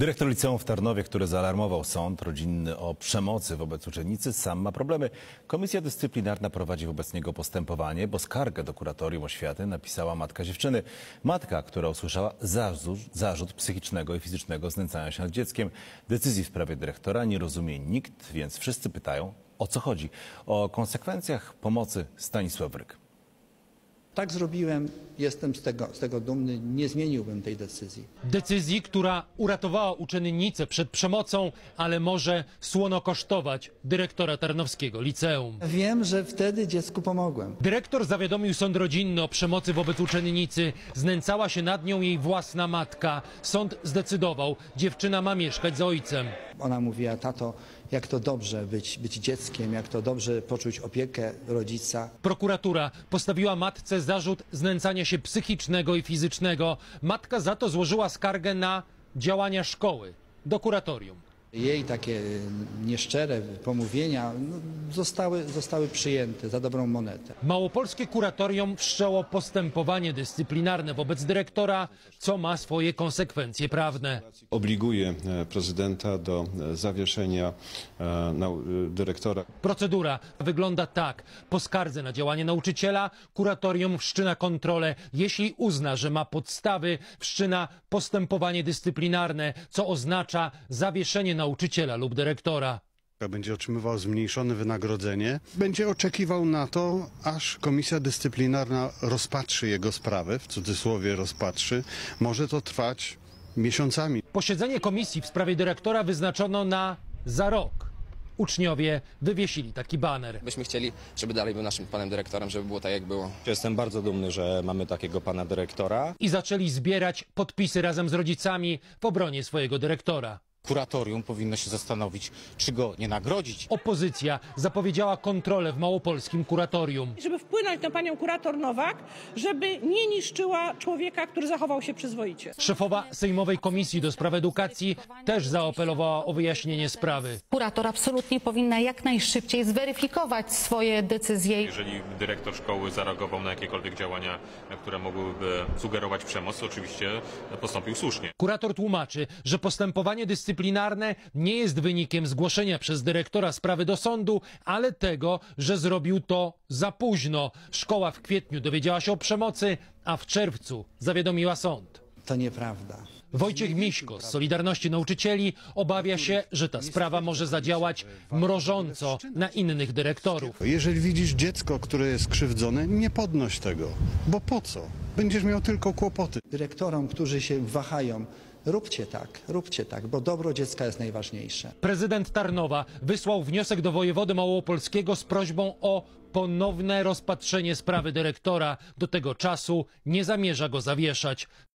Dyrektor liceum w Tarnowie, który zaalarmował sąd rodzinny o przemocy wobec uczennicy, sam ma problemy. Komisja dyscyplinarna prowadzi wobec niego postępowanie, bo skargę do kuratorium oświaty napisała matka dziewczyny. Matka, która usłyszała zarzut, zarzut psychicznego i fizycznego znęcania się nad dzieckiem. Decyzji w sprawie dyrektora nie rozumie nikt, więc wszyscy pytają, o co chodzi. O konsekwencjach pomocy Stanisław Ryk. Tak zrobiłem, jestem z tego, z tego dumny, nie zmieniłbym tej decyzji. Decyzji, która uratowała uczennicę przed przemocą, ale może słono kosztować dyrektora Tarnowskiego Liceum. Wiem, że wtedy dziecku pomogłem. Dyrektor zawiadomił sąd rodzinny o przemocy wobec uczennicy. Znęcała się nad nią jej własna matka. Sąd zdecydował, dziewczyna ma mieszkać z ojcem. Ona mówiła, tato, jak to dobrze być, być dzieckiem, jak to dobrze poczuć opiekę rodzica. Prokuratura postawiła matce zarzut znęcania się psychicznego i fizycznego. Matka za to złożyła skargę na działania szkoły do kuratorium. Jej takie nieszczere pomówienia no, zostały, zostały przyjęte za dobrą monetę. Małopolskie kuratorium wszczęło postępowanie dyscyplinarne wobec dyrektora, co ma swoje konsekwencje prawne. obliguje e, prezydenta do e, zawieszenia e, dyrektora. Procedura wygląda tak. Po skardze na działanie nauczyciela kuratorium wszczyna kontrolę. Jeśli uzna, że ma podstawy, wszczyna postępowanie dyscyplinarne, co oznacza zawieszenie nauczyciela lub dyrektora. będzie otrzymywał zmniejszone wynagrodzenie, będzie oczekiwał na to, aż komisja dyscyplinarna rozpatrzy jego sprawę, w cudzysłowie rozpatrzy. Może to trwać miesiącami. Posiedzenie komisji w sprawie dyrektora wyznaczono na za rok. Uczniowie wywiesili taki baner. Byśmy chcieli, żeby dalej był naszym panem dyrektorem, żeby było tak, jak było. Jestem bardzo dumny, że mamy takiego pana dyrektora. I zaczęli zbierać podpisy razem z rodzicami w obronie swojego dyrektora. Kuratorium powinno się zastanowić, czy go nie nagrodzić. Opozycja zapowiedziała kontrolę w małopolskim kuratorium. żeby wpłynąć na panią kurator Nowak, żeby nie niszczyła człowieka, który zachował się przyzwoicie. Szefowa Sejmowej Komisji do Spraw Edukacji też zaapelowała o wyjaśnienie sprawy. Kurator absolutnie powinna jak najszybciej zweryfikować swoje decyzje. Jeżeli dyrektor szkoły zareagował na jakiekolwiek działania, które mogłyby sugerować przemoc, to oczywiście postąpił słusznie. Kurator tłumaczy, że postępowanie dyscyplinarne nie jest wynikiem zgłoszenia przez dyrektora sprawy do sądu, ale tego, że zrobił to za późno. Szkoła w kwietniu dowiedziała się o przemocy, a w czerwcu zawiadomiła sąd. To nieprawda. Wojciech Miśko z Solidarności Nauczycieli obawia się, że ta sprawa może zadziałać mrożąco na innych dyrektorów. Jeżeli widzisz dziecko, które jest krzywdzone, nie podnoś tego, bo po co? Będziesz miał tylko kłopoty. Dyrektorom, którzy się wahają, róbcie tak, róbcie tak, bo dobro dziecka jest najważniejsze. Prezydent Tarnowa wysłał wniosek do wojewody małopolskiego z prośbą o ponowne rozpatrzenie sprawy dyrektora. Do tego czasu nie zamierza go zawieszać.